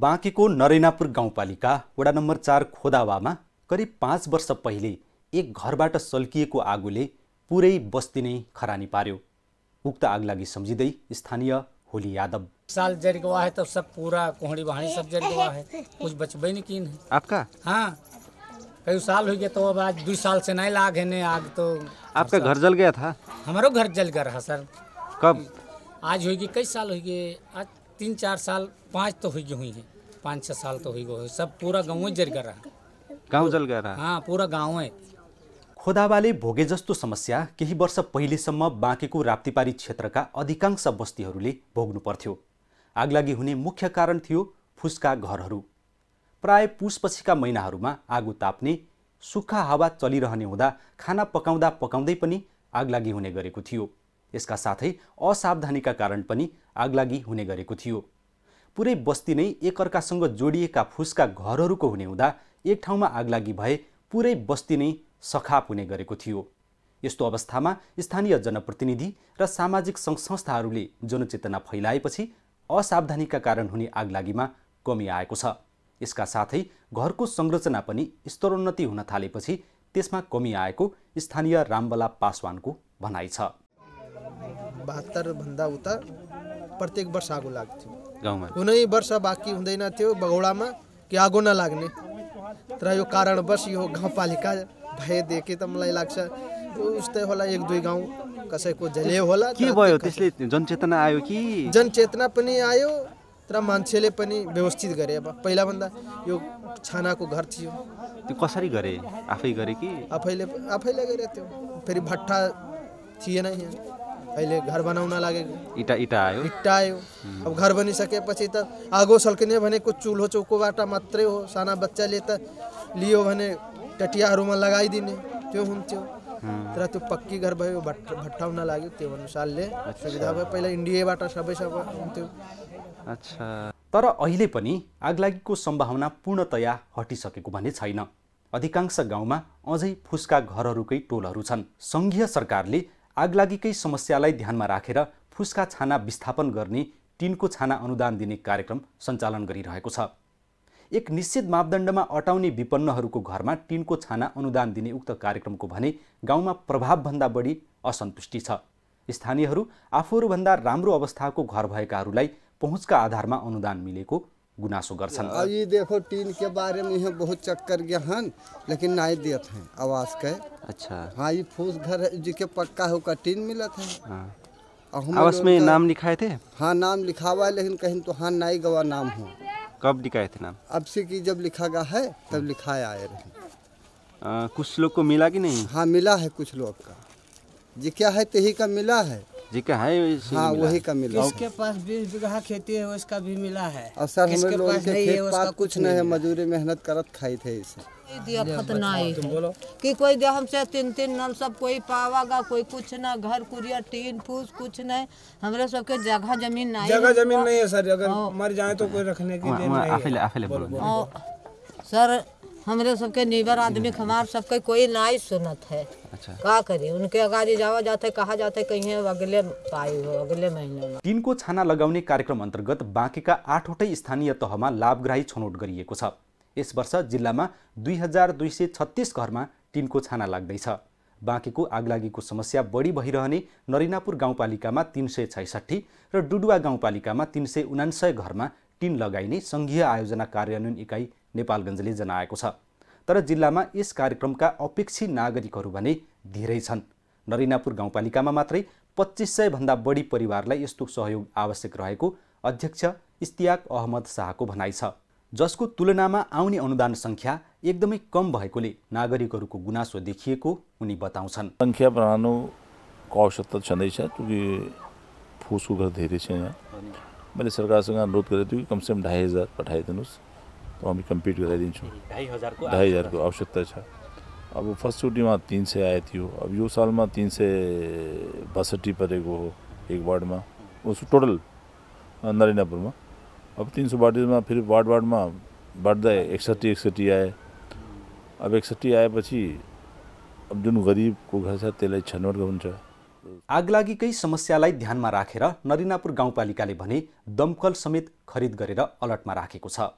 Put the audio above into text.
बाँकेको नरेनापुर गाउँपालिका वडा नम्बर चार खोदावामा करिब पाँच वर्ष पहिले एक घरबाट सल्किएको आगोले पुरै बस्ती नै खरानी पार्यो। उक्त आगलागी सम्झिँदै स्थानीय होली यादव। साल जर गवा है तब सब पूरा कोहड़ी बहानी सब जर गवा है कुछ बचबे नहीं कीन? है आपका? हाँ। कई साल हो गया तो अब आज दो साल से नहीं लाग है ने आग तो। आपका घर जल गया था? हमारो घर जल गया रहा सर। कब? आज होगी कई साल हो गए आज तीन चार साल पाँच तो हुई हुई है। पाँच छः साल तो हुई गए सब पूरा गाँव ही जल गया रहा। गाउँ जल गया रहा? हाँ पूरा गाँव है। खोदावाले भोगे जस्तो समस्या केही वर्ष पहिलेसम्म बाँकेको राप्तीपारी क्षेत्रका अधिकांश बस्तीहरूले भोग्नु पर्थ्यो आगलागी हुने मुख्य कारण थियो फुस्का घरहरू। प्राय पुसपछिका महिनाहरूमा आगो ताप्ने सुक्खा हावा चलिरहने हुँदा खाना पकाउँदा पकाउँदै पनि आगलागी हुने गरेको थियो। यसका साथै असावधानीका कारण पनि आगलागी हुने गरेको थियो। पुरै बस्ती नै एकअर्कासँग जोडिएका फुसका घरहरूको हुने हुँदा एक ठाउँमा आगलागी भए पुरै बस्ती नै सखाप हुने गरेको थियो। यस्तो अवस्थामा स्थानीय जनप्रतिनिधि र सामाजिक सङ्घ संस्थाहरूले जनचेतना फैलाएपछि असावधानीका कारण हुने आगलागीमा कमी आएको छ। यसका साथै घरको संरचना पनि स्तरोन्नति हुन थालेपछि त्यसमा कमी आएको स्थानीय रामबला पासवानको भनाइ छ। बहत्तरभन्दा उता प्रत्येक वर्ष आगो लाग्थ्यो। गाउँमा? कुनै वर्ष बाँकी हुँदैन थियो बगौडामा कि आगो नलाग्ने। तर यो कारणवश यो गाउँपालिका भएदेखि त मलाई लाग्छ उस्तै होला एक दुई गाउँ कसैको झले होला के भयो त्यो त्यसले? जनचेतना आयो कि? जनचेतना पनि आयो तर मान्छेले पनि व्यवस्थित गरे। अब पहिलाभन्दा यो छानाको घर थियो। त्यो कसरी गरे? आफै गरे कि? आफैले आफैले गरे त्यो फेरि भट्टा थिएन यहाँ। अहिले घर बनाउन लागेको। इटा इटा आयो। इट्टा आयो। अब घर बनिसकेपछि त आगो सल्किने भनेको चुल्हो चौकोबाट मात्रै हो। साना बच्चाले त लियो भने टटियाहरूमा लगाइदिने। त्यो हुन्थ्यो। तर त्यो पक्की घर भयो भट्ट भट्टाउन लाग्यो। त्यो अनुसारले सुविधा भयो। पहिला इन्डियाबाट सबै सबै हुन्थ्यो। अच्छा। तर अहिले पनि आगलागीको सम्भावना पूर्णतया हटिसकेको भने छैन। अधिकांश गाउँमा अझै फुस्का घरहरूकै टोलहरू छन्। सङ्घीय सरकारले आगलागीकै समस्यालाई ध्यानमा राखेर फुस्का छाना विस्थापन गर्ने टिनको छाना अनुदान दिने कार्यक्रम सञ्चालन गरिरहेको छ। एक निश्चित मापदण्डमा अटाउने विपन्नहरूको घरमा टिनको छाना अनुदान दिने उक्त कार्यक्रमको भने गाउँमा प्रभावभन्दा बढी असन्तुष्टि छ। स्थानीयहरू आफूहरूभन्दा राम्रो अवस्थाको घर भएकाहरूलाई पहुँचका आधारमा अनुदान मिलेको गुनासो गर्छन् अब ये देखो टीन के बारे में यहाँ बहुत चक्कर गया हन लेकिन नहीं देत हैं आवास के अच्छा। हाँ ये फूस घर है, जी के पक्का है उसका टीन मिलत है। हाँ। आवास में नाम लिखाए थे? हाँ नाम लिखा हुआ है लेकिन कहीं तो हाँ नहीं गवा नाम हो। कब लिखाए थे नाम? अब से की जब लिखा गया है तब लिखाए आए रहे। आ, कुछ लोग को मिला कि नहीं? हाँ मिला है कुछ लोग का। जी क्या है तही का मिला है? जी का है हाँ वही का मिला। है किसके पास बीस बीघा खेती है उसका भी मिला है। और सर किसके हमें लोगों के खेत उसका पात कुछ नहीं है मजदूरी मेहनत करत खाई थे इसे। दिया नहीं है। कि कोई दे हमसे तीन तीन नल सब कोई पावागा कोई कुछ ना घर कुरिया टीन फूस कुछ नहीं। हमारे सबके जगह ज़मीन नहीं। जगह ज़मीन नहीं है सर अगर मर जाए तो कोई रखने की बोल्नु और सर हमरे सबके नीबर आदमी हमार सबके कोई नहीं सुनत है। अच्छा। का करी? उनके अगाडि जावा जाते कहा जाते कहीं अगले पाई हो अगले महीने में। टिनको छाना लगाउने कार्यक्रम अन्तर्गत बाँकेका आठवटै स्थानीय तहमा लाभग्राही छनौट गरिएको छ। यस वर्ष जिल्लामा दुई हजार दुई सय छत्तिस घरमा टिनको छाना लाग्दैछ। बाँकेको आगलागीको समस्या बढी भइरहने नरिनापुर गाउँपालिकामा तिन सय छैसठी र डुडुवा गाउँपालिकामा तिन सय उनान्सय घरमा टिन लगाइने सङ्घीय आयोजना कार्यान्वयन इकाइ नेपालगञ्जले जनाएको छ। तर जिल्लामा यस कार्यक्रमका अपेक्षी नागरिकहरू भने धेरै छन्। नरिनापुर गाउँपालिकामा मात्रै पच्चिस सयभन्दा बढी परिवारलाई यस्तो सहयोग आवश्यक रहेको अध्यक्ष इस्तियाक अहमद शाहको भनाइ छ। जसको तुलनामा आउने अनुदान सङ्ख्या एकदमै कम भएकोले नागरिकहरूको गुनासो देखिएको उनी बताउँछन्। सङ्ख्या बढाउनुको आवश्यकता छँदैछ फुसको घर धेरै छ यहाँ। मैले सरकारसँग अनुरोध गरेको थिएँ कि कमसेकम ढाई हजार पठाइदिनुहोस्। हामी कम्प्लिट गराइदिन्छौँ ढाई हजारको आवश्यकता छ। अब फर्स्टचोटिमा तिन सय आएको थियो। अब यो सालमा तिन सय बसठी परेको हो एक वार्डमा। उस टोटल अ, नरेनापुरमा अब तिन सय वार्डमा फेरि वार्ड वार्डमा बढ्दै एकसट्ठी एकसट्ठी आए। अब एकसट्ठी आएपछि अब जुन गरिबको घर छ त्यसलाई छनौट हुन्छ आगलागीकै समस्यालाई ध्यानमा राखेर नरिनापुर गाउँपालिकाले भने दमकल समेत खरिद गरेर अलर्टमा राखेको छ।